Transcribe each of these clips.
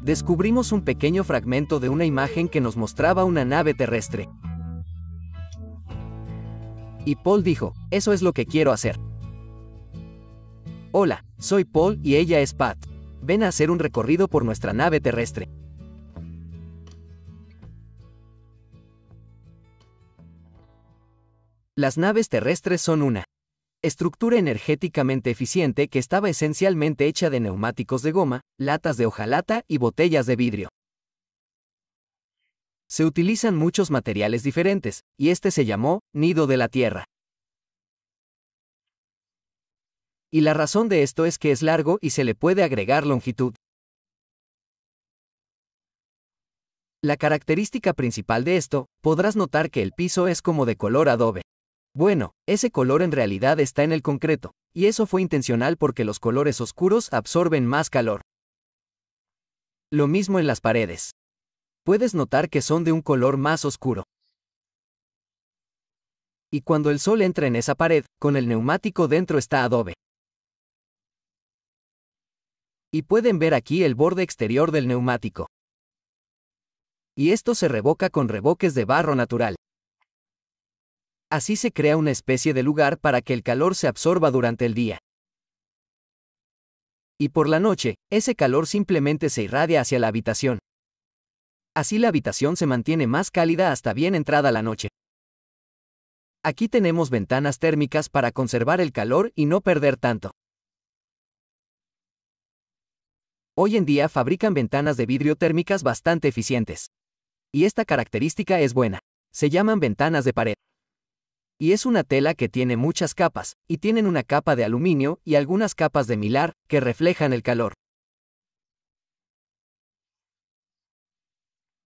descubrimos un pequeño fragmento de una imagen que nos mostraba una nave terrestre. Y Paul dijo, eso es lo que quiero hacer. Hola, soy Paul y ella es Pat. Ven a hacer un recorrido por nuestra nave terrestre. Las naves terrestres son una estructura energéticamente eficiente que estaba esencialmente hecha de neumáticos de goma, latas de hojalata y botellas de vidrio. Se utilizan muchos materiales diferentes, y este se llamó nido de la Tierra. Y la razón de esto es que es largo y se le puede agregar longitud. La característica principal de esto, podrás notar que el piso es como de color adobe. Bueno, ese color en realidad está en el concreto, y eso fue intencional porque los colores oscuros absorben más calor. Lo mismo en las paredes. Puedes notar que son de un color más oscuro. Y cuando el sol entra en esa pared, con el neumático dentro está adobe. Y pueden ver aquí el borde exterior del neumático. Y esto se revoca con revoques de barro natural. Así se crea una especie de lugar para que el calor se absorba durante el día. Y por la noche, ese calor simplemente se irradia hacia la habitación. Así la habitación se mantiene más cálida hasta bien entrada la noche. Aquí tenemos ventanas térmicas para conservar el calor y no perder tanto. Hoy en día fabrican ventanas de vidrio térmicas bastante eficientes. Y esta característica es buena. Se llaman ventanas de pared. Y es una tela que tiene muchas capas, y tienen una capa de aluminio y algunas capas de milar, que reflejan el calor.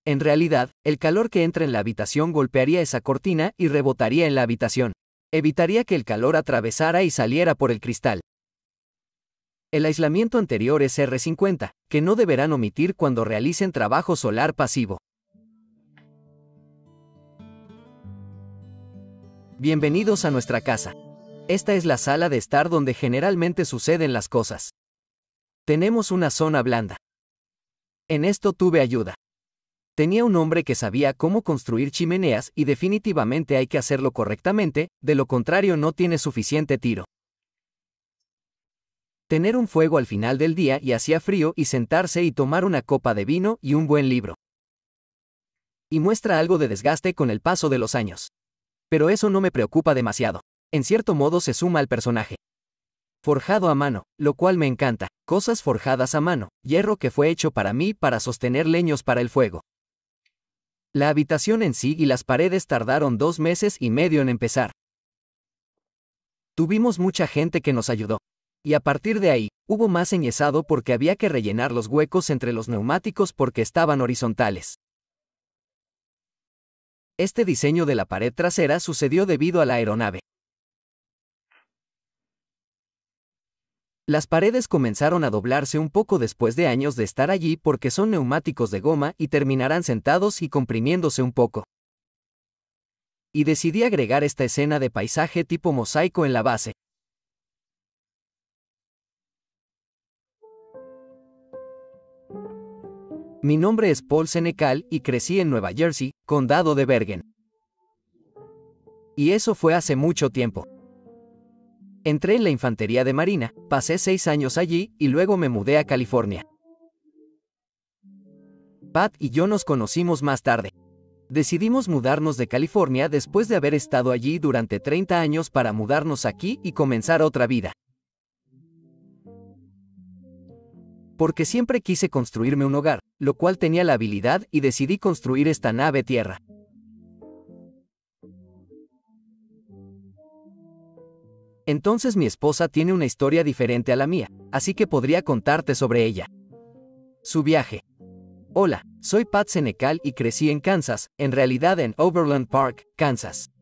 En realidad, el calor que entra en la habitación golpearía esa cortina y rebotaría en la habitación. Evitaría que el calor atravesara y saliera por el cristal. El aislamiento anterior es R50, que no deberán omitir cuando realicen trabajo solar pasivo. Bienvenidos a nuestra casa. Esta es la sala de estar donde generalmente suceden las cosas. Tenemos una zona blanda. En esto tuve ayuda. Tenía un hombre que sabía cómo construir chimeneas y definitivamente hay que hacerlo correctamente, de lo contrario no tiene suficiente tiro. Tener un fuego al final del día y hacía frío y sentarse y tomar una copa de vino y un buen libro. Y muestra algo de desgaste con el paso de los años. Pero eso no me preocupa demasiado. En cierto modo se suma al personaje. Forjado a mano, lo cual me encanta, cosas forjadas a mano, hierro que fue hecho para mí para sostener leños para el fuego. La habitación en sí y las paredes tardaron dos meses y medio en empezar. Tuvimos mucha gente que nos ayudó. Y a partir de ahí, hubo más enyesado porque había que rellenar los huecos entre los neumáticos porque estaban horizontales. Este diseño de la pared trasera sucedió debido a la aeronave. Las paredes comenzaron a doblarse un poco después de años de estar allí porque son neumáticos de goma y terminarán sentados y comprimiéndose un poco. Y decidí agregar esta escena de paisaje tipo mosaico en la base. Mi nombre es Paul Senecal y crecí en Nueva Jersey, condado de Bergen. Y eso fue hace mucho tiempo. Entré en la infantería de Marina, pasé seis años allí y luego me mudé a California. Pat y yo nos conocimos más tarde. Decidimos mudarnos de California después de haber estado allí durante 30 años para mudarnos aquí y comenzar otra vida. Porque siempre quise construirme un hogar, lo cual tenía la habilidad y decidí construir esta nave tierra. Entonces mi esposa tiene una historia diferente a la mía, así que podría contarte sobre ella. Su viaje. Hola, soy Pat Senecal y crecí en Kansas, en realidad en Overland Park, Kansas.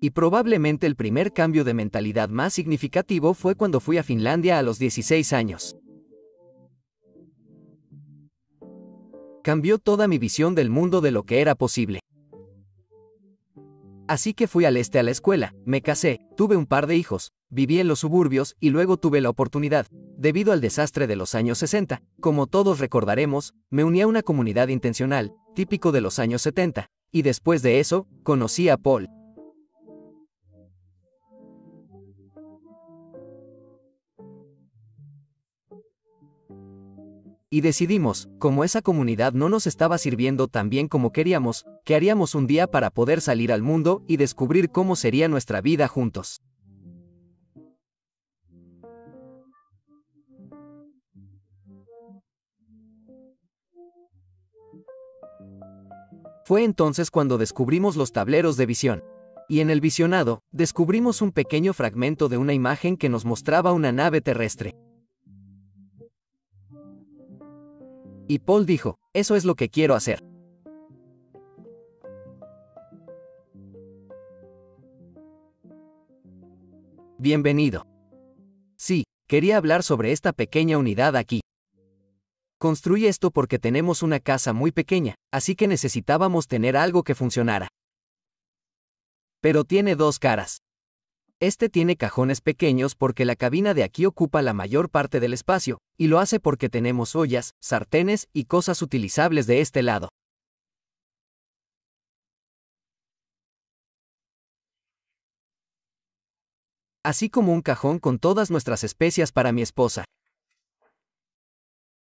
Y probablemente el primer cambio de mentalidad más significativo fue cuando fui a Finlandia a los 16 años. Cambió toda mi visión del mundo de lo que era posible. Así que fui al este a la escuela, me casé, tuve un par de hijos, viví en los suburbios y luego tuve la oportunidad, debido al desastre de los años 60, como todos recordaremos, me uní a una comunidad intencional, típico de los años 70, y después de eso, conocí a Paul. Y decidimos, como esa comunidad no nos estaba sirviendo tan bien como queríamos, que haríamos un día para poder salir al mundo y descubrir cómo sería nuestra vida juntos. Fue entonces cuando descubrimos los tableros de visión. Y en el visionado, descubrimos un pequeño fragmento de una imagen que nos mostraba una nave terrestre. Y Paul dijo, eso es lo que quiero hacer. Bienvenido. Sí, quería hablar sobre esta pequeña unidad aquí. Construí esto porque tenemos una casa muy pequeña, así que necesitábamos tener algo que funcionara. Pero tiene dos caras. Este tiene cajones pequeños porque la cabina de aquí ocupa la mayor parte del espacio, y lo hace porque tenemos ollas, sartenes y cosas utilizables de este lado. Así como un cajón con todas nuestras especias para mi esposa.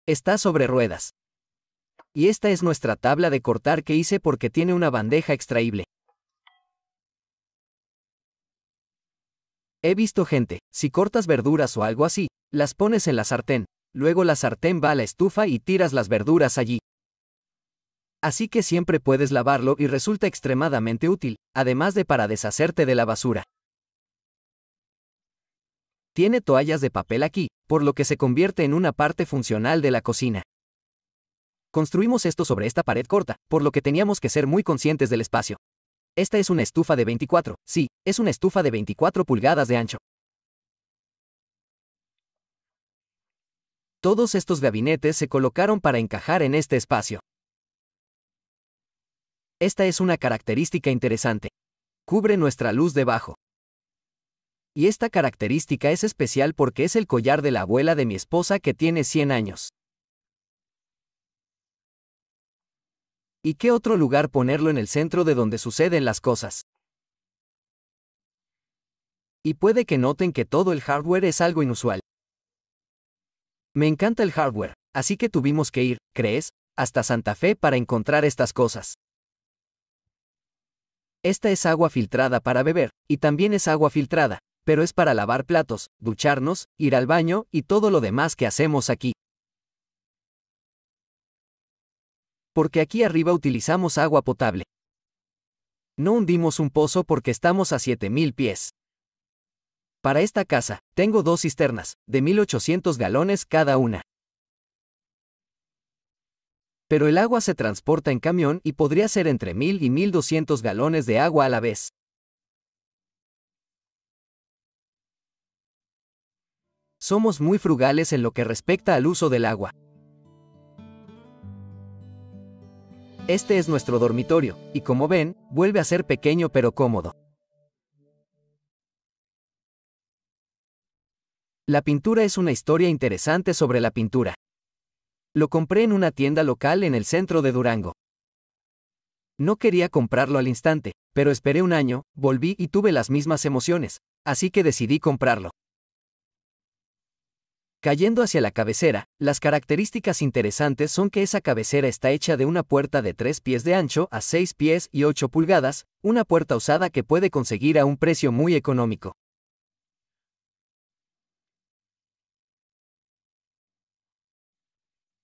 Está sobre ruedas. Y esta es nuestra tabla de cortar que hice porque tiene una bandeja extraíble. He visto gente, si cortas verduras o algo así, las pones en la sartén, luego la sartén va a la estufa y tiras las verduras allí. Así que siempre puedes lavarlo y resulta extremadamente útil, además de para deshacerte de la basura. Tiene toallas de papel aquí, por lo que se convierte en una parte funcional de la cocina. Construimos esto sobre esta pared corta, por lo que teníamos que ser muy conscientes del espacio. Esta es una estufa de 24, sí, es una estufa de 24 pulgadas de ancho. Todos estos gabinetes se colocaron para encajar en este espacio. Esta es una característica interesante. Cubre nuestra luz debajo. Y esta característica es especial porque es el collar de la abuela de mi esposa que tiene 100 años. ¿Y qué otro lugar ponerlo en el centro de donde suceden las cosas? Y puede que noten que todo el hardware es algo inusual. Me encanta el hardware, así que tuvimos que ir, ¿crees?, hasta Santa Fe para encontrar estas cosas. Esta es agua filtrada para beber, y también es agua filtrada, pero es para lavar platos, ducharnos, ir al baño y todo lo demás que hacemos aquí. Porque aquí arriba utilizamos agua potable. No hundimos un pozo porque estamos a 7000 pies. Para esta casa, tengo dos cisternas, de 1800 galones cada una. Pero el agua se transporta en camión y podría ser entre 1000 y 1200 galones de agua a la vez. Somos muy frugales en lo que respecta al uso del agua. Este es nuestro dormitorio, y como ven, vuelve a ser pequeño pero cómodo. La pintura es una historia interesante sobre la pintura. Lo compré en una tienda local en el centro de Durango. No quería comprarlo al instante, pero esperé un año, volví y tuve las mismas emociones, así que decidí comprarlo. Cayendo hacia la cabecera, las características interesantes son que esa cabecera está hecha de una puerta de 3 pies de ancho a 6 pies y 8 pulgadas, una puerta usada que puede conseguir a un precio muy económico.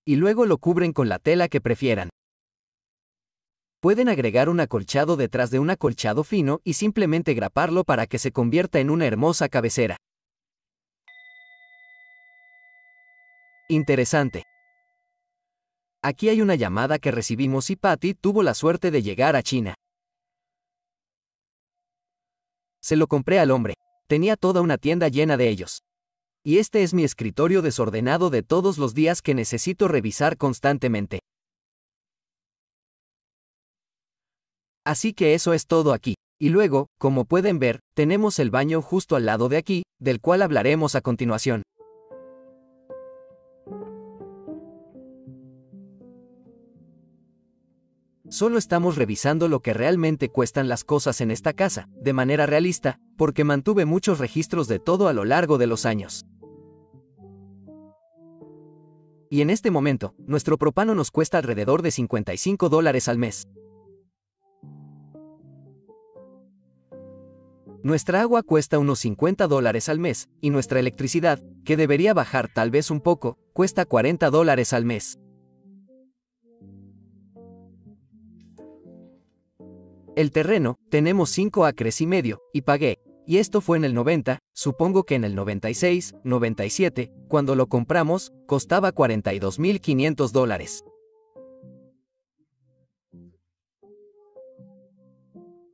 Y luego lo cubren con la tela que prefieran. Pueden agregar un acolchado detrás de un acolchado fino y simplemente graparlo para que se convierta en una hermosa cabecera. Interesante. Aquí hay una llamada que recibimos y Patty tuvo la suerte de llegar a China. Se lo compré al hombre. Tenía toda una tienda llena de ellos. Y este es mi escritorio desordenado de todos los días que necesito revisar constantemente. Así que eso es todo aquí. Y luego, como pueden ver, tenemos el baño justo al lado de aquí, del cual hablaremos a continuación. Solo estamos revisando lo que realmente cuestan las cosas en esta casa, de manera realista, porque mantuve muchos registros de todo a lo largo de los años. Y en este momento, nuestro propano nos cuesta alrededor de 55 dólares al mes. Nuestra agua cuesta unos 50 dólares al mes, y nuestra electricidad, que debería bajar tal vez un poco, cuesta 40 dólares al mes. El terreno, tenemos 5 acres y medio, y pagué, y esto fue en el 90, supongo que en el 96, 97, cuando lo compramos, costaba 42.500 dólares.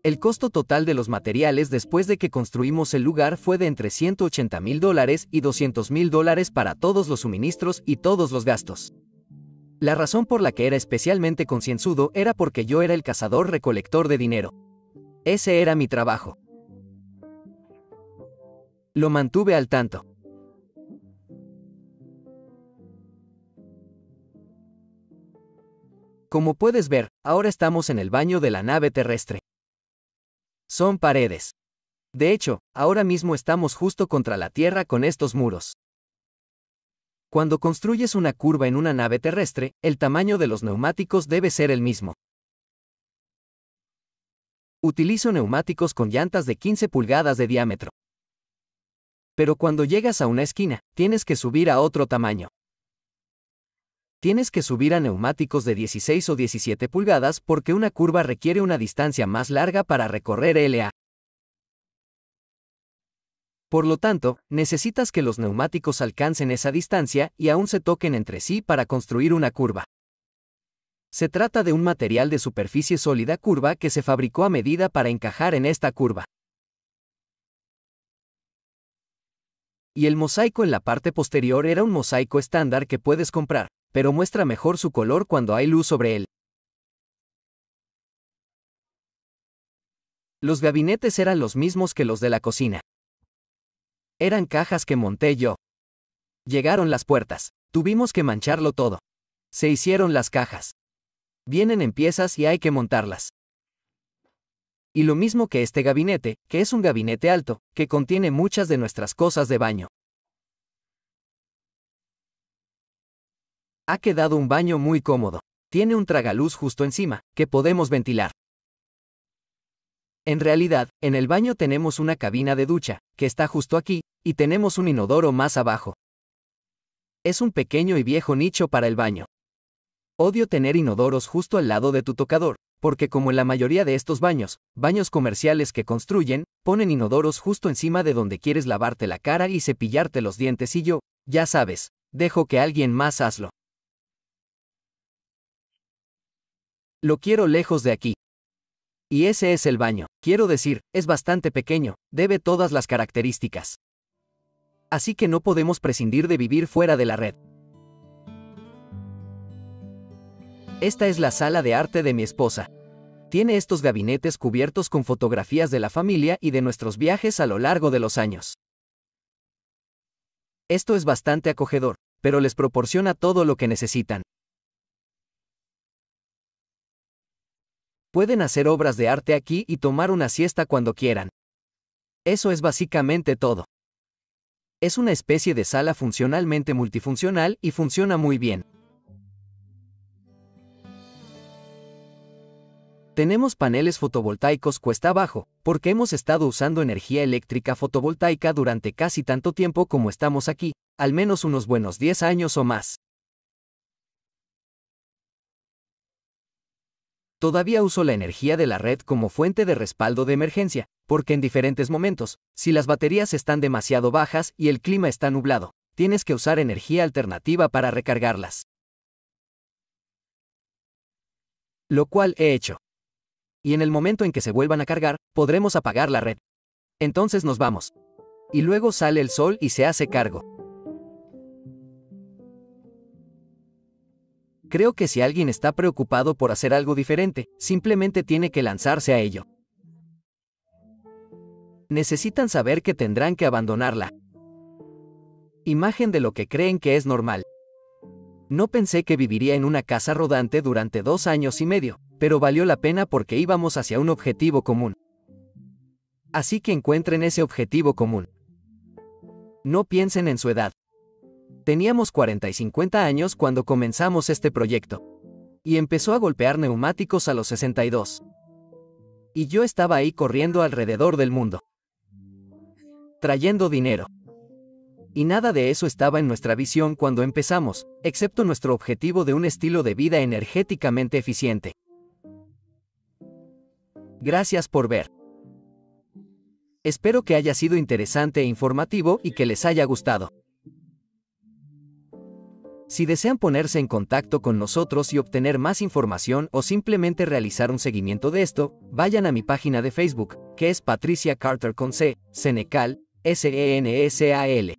El costo total de los materiales después de que construimos el lugar fue de entre 180 mil dólares y 200 mil dólares para todos los suministros y todos los gastos. La razón por la que era especialmente concienzudo era porque yo era el cazador-recolector de dinero. Ese era mi trabajo. Lo mantuve al tanto. Como puedes ver, ahora estamos en el baño de la nave terrestre. Son paredes. De hecho, ahora mismo estamos justo contra la Tierra con estos muros. Cuando construyes una curva en una nave terrestre, el tamaño de los neumáticos debe ser el mismo. Utilizo neumáticos con llantas de 15 pulgadas de diámetro. Pero cuando llegas a una esquina, tienes que subir a otro tamaño. Tienes que subir a neumáticos de 16 o 17 pulgadas porque una curva requiere una distancia más larga para recorrer LA. Por lo tanto, necesitas que los neumáticos alcancen esa distancia y aún se toquen entre sí para construir una curva. Se trata de un material de superficie sólida curva que se fabricó a medida para encajar en esta curva. Y el mosaico en la parte posterior era un mosaico estándar que puedes comprar, pero muestra mejor su color cuando hay luz sobre él. Los gabinetes eran los mismos que los de la cocina. Eran cajas que monté yo. Llegaron las puertas. Tuvimos que mancharlo todo. Se hicieron las cajas. Vienen en piezas y hay que montarlas. Y lo mismo que este gabinete, que es un gabinete alto, que contiene muchas de nuestras cosas de baño. Ha quedado un baño muy cómodo. Tiene un tragaluz justo encima, que podemos ventilar. En realidad, en el baño tenemos una cabina de ducha, que está justo aquí, y tenemos un inodoro más abajo. Es un pequeño y viejo nicho para el baño. Odio tener inodoros justo al lado de tu tocador, porque como en la mayoría de estos baños, baños comerciales que construyen, ponen inodoros justo encima de donde quieres lavarte la cara y cepillarte los dientes y yo, ya sabes, dejo que alguien más hazlo. Lo quiero lejos de aquí. Y ese es el baño. Quiero decir, es bastante pequeño, debe todas las características. Así que no podemos prescindir de vivir fuera de la red. Esta es la sala de arte de mi esposa. Tiene estos gabinetes cubiertos con fotografías de la familia y de nuestros viajes a lo largo de los años. Esto es bastante acogedor, pero les proporciona todo lo que necesitan. Pueden hacer obras de arte aquí y tomar una siesta cuando quieran. Eso es básicamente todo. Es una especie de sala funcionalmente multifuncional y funciona muy bien. Tenemos paneles fotovoltaicos cuesta abajo, porque hemos estado usando energía eléctrica fotovoltaica durante casi tanto tiempo como estamos aquí, al menos unos buenos 10 años o más. Todavía uso la energía de la red como fuente de respaldo de emergencia, porque en diferentes momentos, si las baterías están demasiado bajas y el clima está nublado, tienes que usar energía alternativa para recargarlas. Lo cual he hecho. Y en el momento en que se vuelvan a cargar, podremos apagar la red. Entonces nos vamos. Y luego sale el sol y se hace cargo. Creo que si alguien está preocupado por hacer algo diferente, simplemente tiene que lanzarse a ello. Necesitan saber que tendrán que abandonarla. Imagen de lo que creen que es normal. No pensé que viviría en una casa rodante durante dos años y medio, pero valió la pena porque íbamos hacia un objetivo común. Así que encuentren ese objetivo común. No piensen en su edad. Teníamos 40 y 50 años cuando comenzamos este proyecto. Y empezó a golpear neumáticos a los 62. Y yo estaba ahí corriendo alrededor del mundo. Trayendo dinero. Y nada de eso estaba en nuestra visión cuando empezamos, excepto nuestro objetivo de un estilo de vida energéticamente eficiente. Gracias por ver. Espero que haya sido interesante e informativo y que les haya gustado. Si desean ponerse en contacto con nosotros y obtener más información o simplemente realizar un seguimiento de esto, vayan a mi página de Facebook, que es Patricia Carter con C, Senecal, S-E-N-S-A-L.